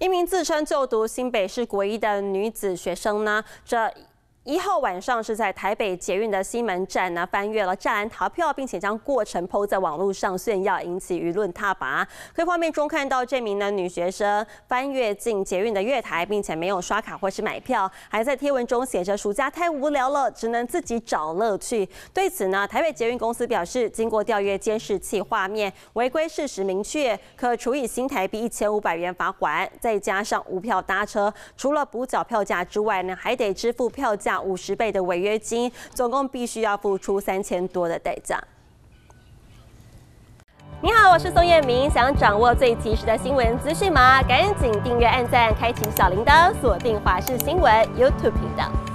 一名自称就读新北市国一的女子学生呢，这。一号晚上是在台北捷运的西门站呢，翻越了栅栏逃票，并且将过程抛在网络上炫耀，引起舆论挞伐。可以画面中看到这名呢女学生翻越进捷运的月台，并且没有刷卡或是买票，还在贴文中写着“暑假太无聊了，只能自己找乐趣”。对此呢，台北捷运公司表示，经过调阅监视器画面，违规事实明确，可处以新台币一千五百元罚款，再加上无票搭车，除了补缴票价之外呢，还得支付票价。五十倍的违约金，总共必须要付出三千多的代价。你好，我是宋彦明，想掌握最及时的新闻资讯吗？赶紧订阅、按赞、开启小铃铛，锁定华视新闻 YouTube 频道。